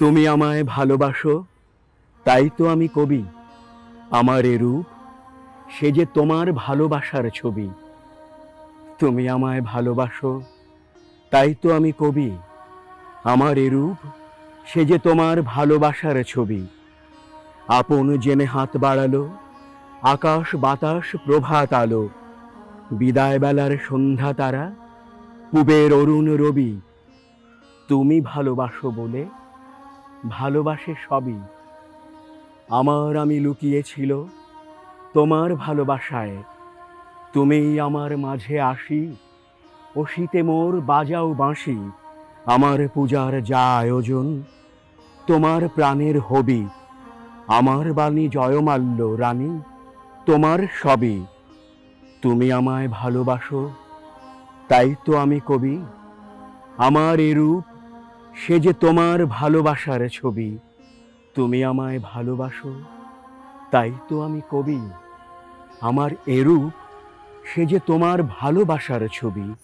তুমি আমায় ভালোবাসো, তাই তো আমি কবি। আমার এ রূপ সে যে তোমার ভালোবাসার ছবি। তুমি আমায় ভালোবাসো, তাই তো আমি কবি। আমার এ রূপ সে যে তোমার ভালোবাসার ছবি। আপন জেনে হাত বাড়ালো, আকাশ বাতাস প্রভাত আলো। বিদায় বেলার সন্ধ্যা তারা পুবের অরুণ রবি। তুমি ভালোবাসো বলে ভালোবাসে সবই। আমার আমি লুকিয়েছিল তোমার ভালোবাসায়। তুমিই আমার মাঝে আসি, ও শীতে মোর বাজাও বাঁশি। আমার পূজার যা আয়োজন, তোমার প্রাণের হবি। আমার বাণী জয়মাল্য রানী, তোমার সবই। তুমি আমায় ভালোবাসো, তাই তো আমি কবি। আমার এ রূপ সে যে তোমার ভালোবাসার ছবি। তুমি আমায় ভালোবাসো, তাই তো আমি কবি। আমার এরূপ সে যে তোমার ভালোবাসার ছবি।